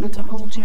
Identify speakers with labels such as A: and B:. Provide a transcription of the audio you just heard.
A: want to hold you.